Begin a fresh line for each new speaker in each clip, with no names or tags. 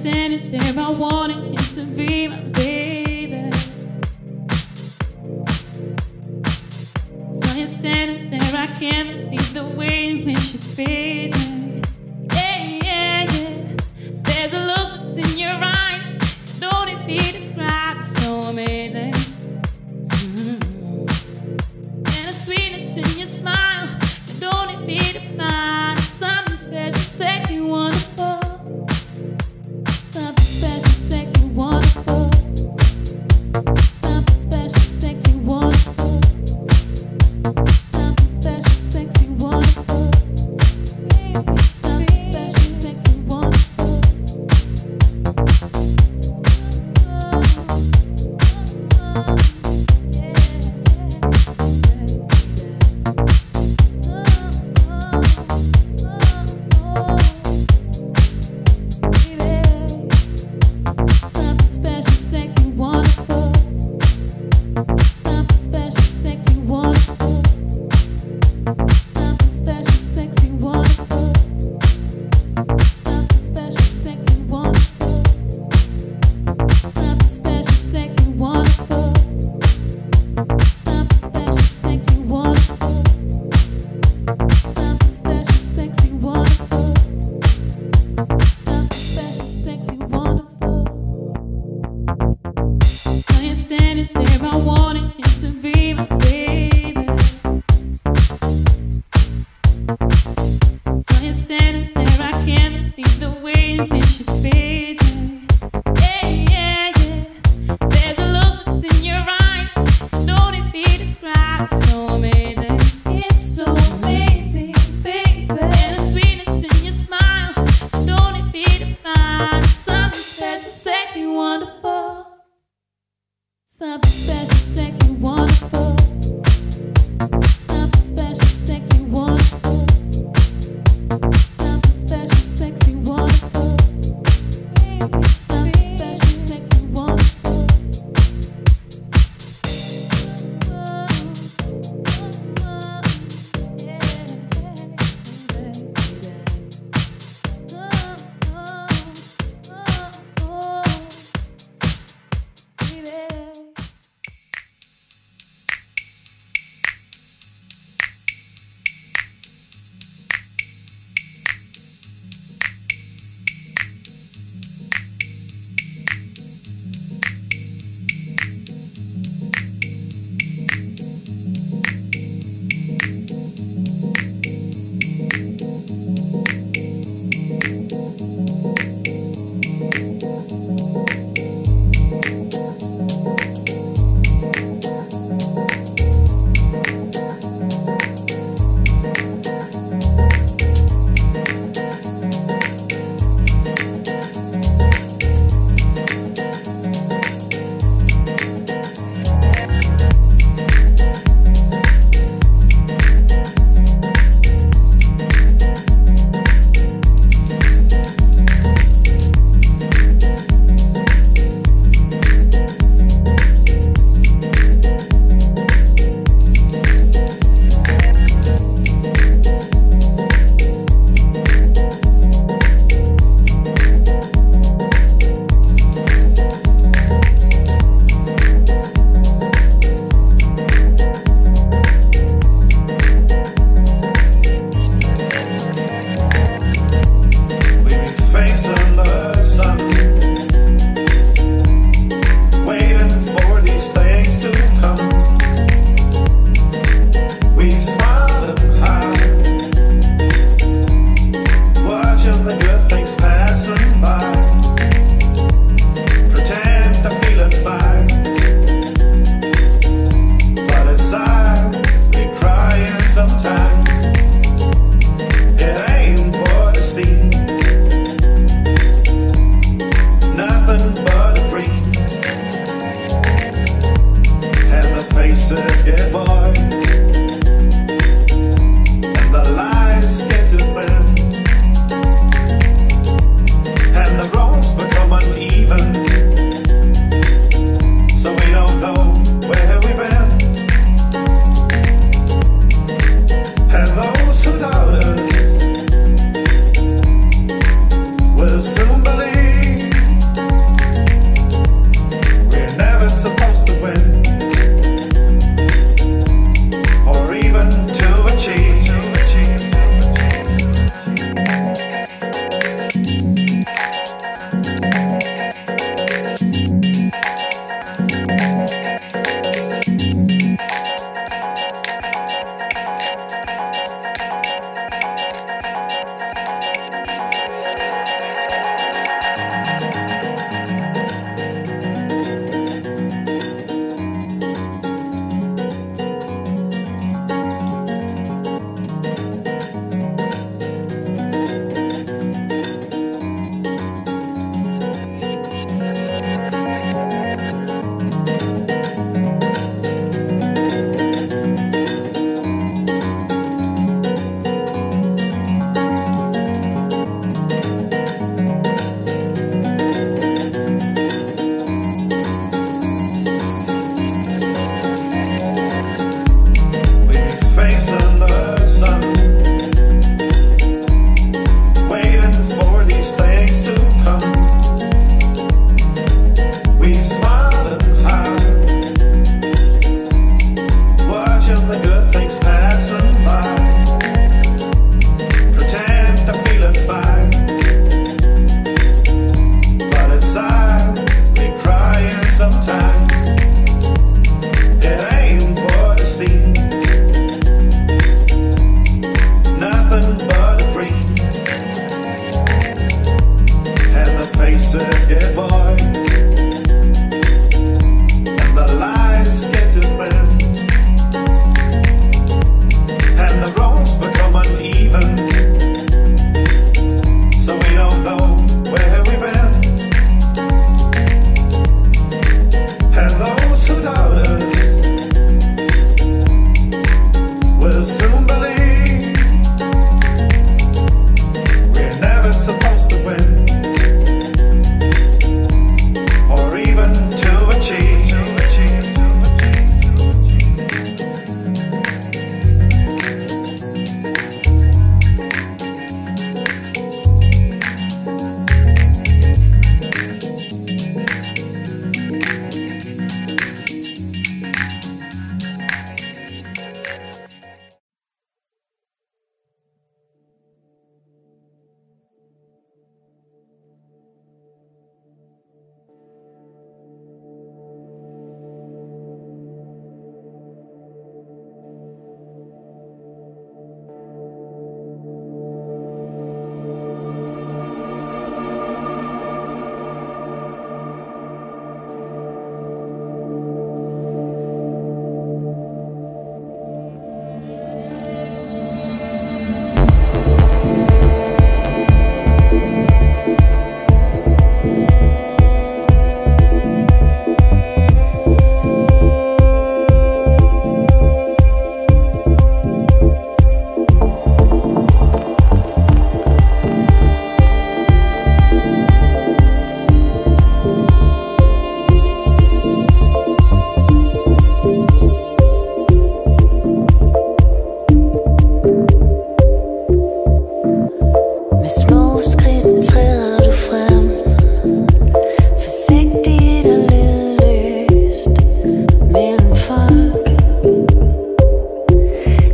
Standing there, I wanted you to be my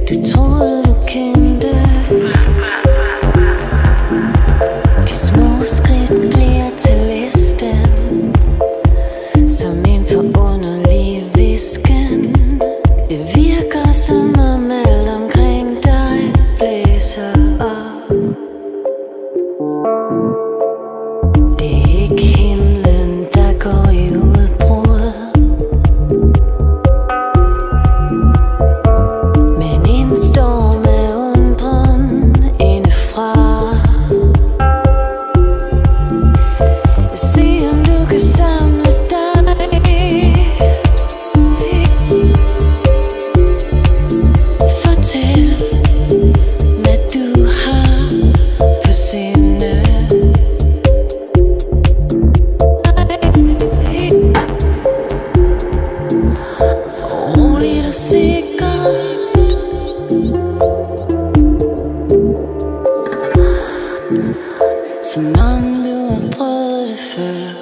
tu te sens prøvet